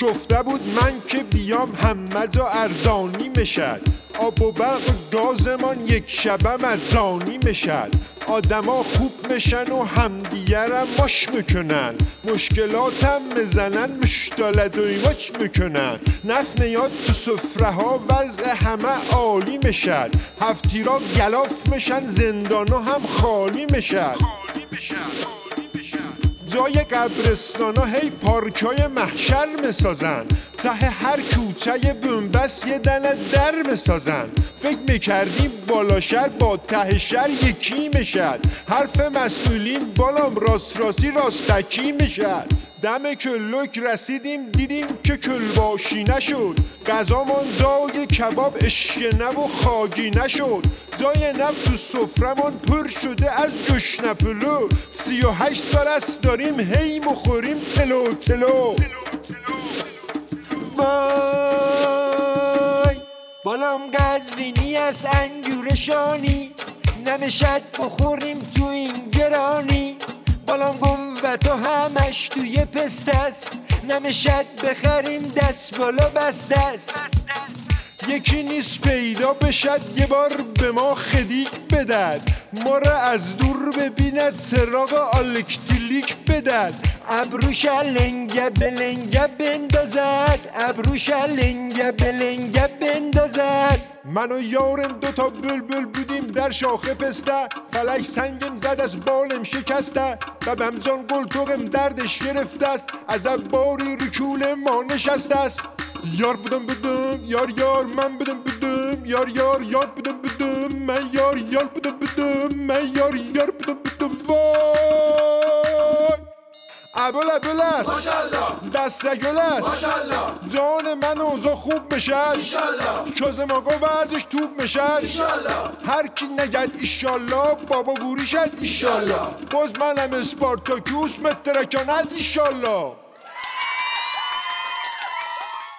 گفته بود من که بیام همه جا ارزانی می‌شد آب و برق و گازمان یک شبه مزانی می‌شد آدما خوب میشن و همدیگرم ماش می‌کنن مشکلاتم می‌زنن مشتالد و ایماچ می‌کنن نف نیاد تو سفره ها وضع همه عالی می‌شد هفتی را گلاف میشن زندانا هم خالی می‌شد جای قبرستان ها هی پارکای محشر می‌سازن ته هر کوچه بنبست یه دنه در مسازن فکر می‌کردیم بالا شهر با ته شهر یکی می‌شد. حرف مسئولین بالام راست راستی راستکی می‌شد. دم کلوک رسیدیم دیدیم که کلباشی نشد. غذامان جای کباب اشکنه و خاگی نشد. جای نب تو سفرمون پر شده از گشنه پلو. سی و هشت سال است داریم هی مخوریم تلو تلو. وای بالام قزوینی از انگورشانی نمی‌شد بخوریم تو این گرانی. بالام گنبت و همش توی پست است. نمی‌شد بخریم دست بالا بست است. یکی نیست پیدا بشد یه بار به ما خدیک بدد ما را از دور ببیند سراغ الکتریک بدد ابروش لنگه بلنگه بندازد ابروش لنگه بلنگه بندازد. من و یارم دوتا بلبل بودیم در شاخه پسته. فلک سنگم زد از بالم شکسته. ببم جان گلتوغم دردش گرفته است. از باری رکول ما نشسته است. یار بودم بدم یار یار من بدم بدم یار یار یار بودم بدم من یار یار بودم بدم من یار یار بودم بدم وای ابل ابل است ماشالله دسته گل است ماشالله جان من اوضاع خوب می‌شد ایشالله کازم آقا ورزش توب می‌شد ایشالله هر کی نگد ایشالله بابا گوری شد ایشالله باز منم اسپارتاکوس مترکاند ایشالله